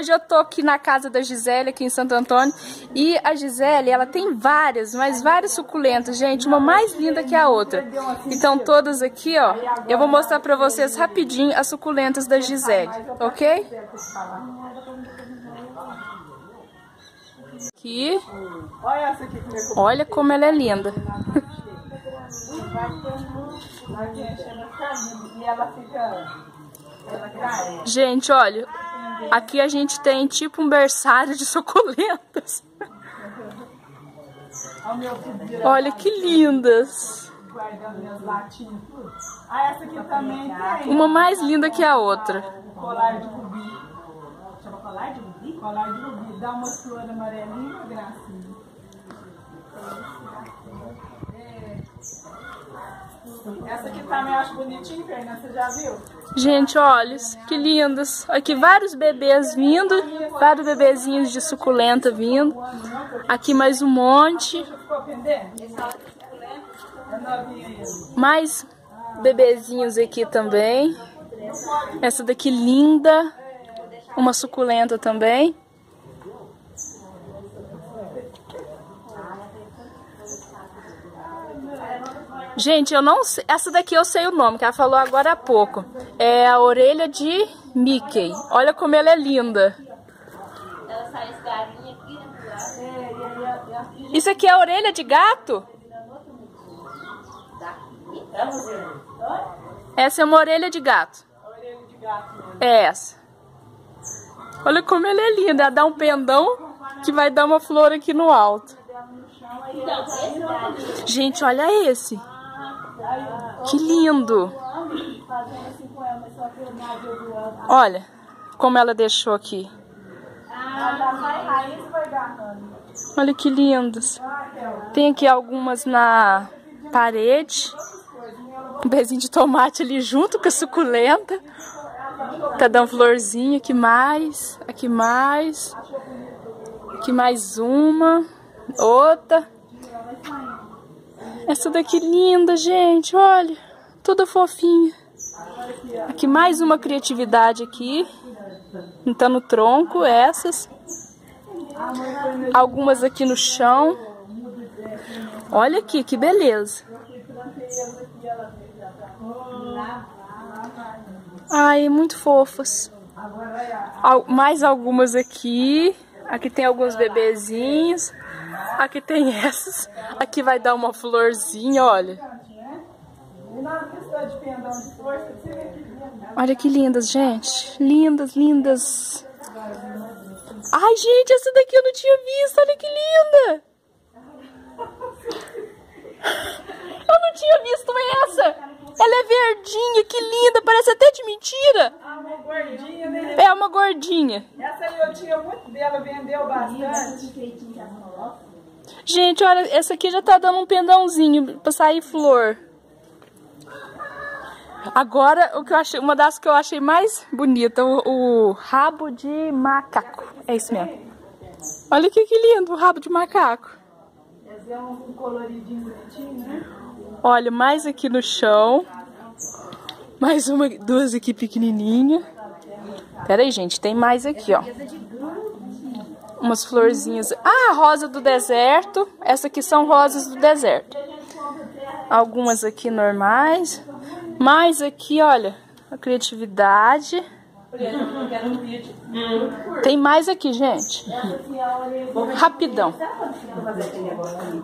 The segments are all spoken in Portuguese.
Hoje eu tô aqui na casa da Gisele, aqui em Santo Antônio. E a Gisele, ela tem várias, mas várias suculentas, gente. Uma mais linda que a outra. Então todas aqui, ó. Eu vou mostrar pra vocês rapidinho as suculentas da Gisele, ok? Aqui. Olha como ela é linda. Gente, olha, aqui a gente tem tipo um berçário de suculentas. Olha que lindas. Uma mais linda que a outra. Colar de rubi. Chama colar de rubi? Colar de rubi. Dá uma flor amarelinha, gracinha. Essa aqui também eu acho bonitinha, Fernanda. Você já viu? Gente, olha, que lindas. Aqui vários bebês vindo, vários bebezinhos de suculenta vindo. Aqui mais um monte. Mais bebezinhos aqui também. Essa daqui linda. Uma suculenta também. Gente, eu não sei. Essa daqui eu sei o nome, que ela falou agora há pouco. É a orelha de Mickey. Olha como ela é linda. Isso aqui é a orelha de gato? Essa é uma orelha de gato. É essa. Olha como ela é linda. Ela dá um pendão que vai dar uma flor aqui no alto. Gente, olha esse. Que lindo. Olha como ela deixou aqui. Olha que lindas. Tem aqui algumas na parede. Um pezinho de tomate ali junto com a suculenta. Tá dando florzinha. Aqui mais. Aqui mais. Aqui mais uma. Outra. Essa daqui linda, gente. Olha. Toda fofinha. Aqui mais uma criatividade aqui. Tá no tronco, essas. Algumas aqui no chão. Olha aqui, que beleza. Ai, muito fofas. Mais algumas aqui. Aqui tem alguns bebezinhos. Aqui tem essas. Aqui vai dar uma florzinha, olha. Olha que lindas, gente. Lindas, lindas. Ai, gente, essa daqui eu não tinha visto. Olha que linda. Eu não tinha visto essa. Ela é verdinha, que linda. Parece até de mentira. Ah, uma gordinha, né? É uma gordinha. Essa aí eu tinha muito dela, vendeu bastante. Gente, olha, essa aqui já tá dando um pendãozinho pra sair flor. Agora, o que eu achei, uma das que eu achei mais bonita, o, o rabo de macaco. É isso mesmo. Olha aqui que lindo, o rabo de macaco. É um, um coloridinho bonitinho, né? Olha, mais aqui no chão. Mais uma, duas aqui pequenininha. Pera aí, gente, tem mais aqui, ó. Umas florzinhas. Ah, rosa do deserto. Essa aqui são rosas do deserto. Algumas aqui normais. Mais aqui, olha, a criatividade. Tem mais aqui, gente. Rapidão.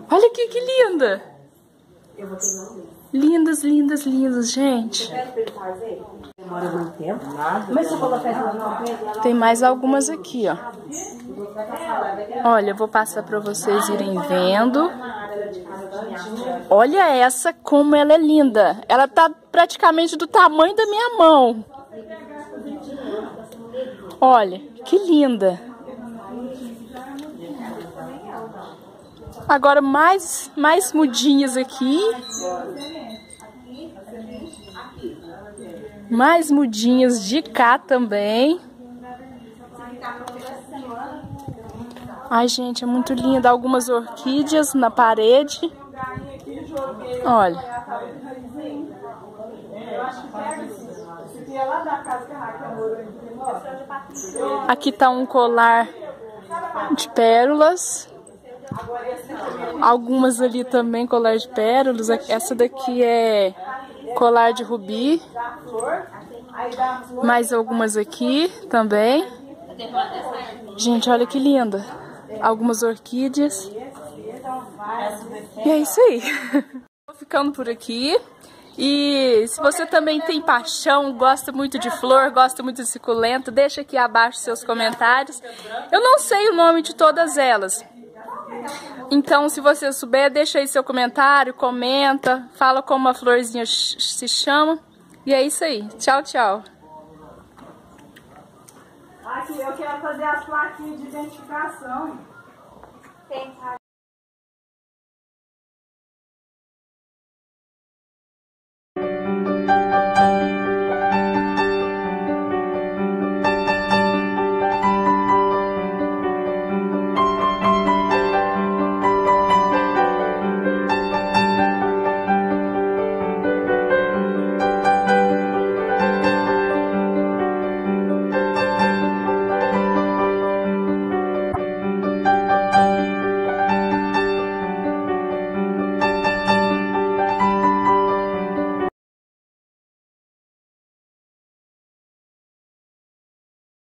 Olha aqui que linda. Lindas, lindas, lindas, gente. Tem mais algumas aqui, ó. Olha, eu vou passar para vocês irem vendo. Olha essa como ela é linda. Ela tá praticamente do tamanho da minha mão. Olha, que linda. Agora mais mais mudinhas aqui. Mais mudinhas de cá também. Ai, gente, é muito linda. Algumas orquídeas na parede. Olha. Aqui tá um colar de pérolas. Algumas ali também colar de pérolas. Essa daqui é colar de rubi. Mais algumas aqui também. Gente, olha que linda. Algumas orquídeas. E é isso aí. Vou ficando por aqui. E se você também tem paixão, gosta muito de flor, gosta muito de suculento, deixa aqui abaixo seus comentários. Eu não sei o nome de todas elas. Então, se você souber, deixa aí seu comentário, comenta, fala como a florzinha se chama. E é isso aí. Tchau, tchau. Aqui, eu quero fazer as plaquinhas de identificação. Tem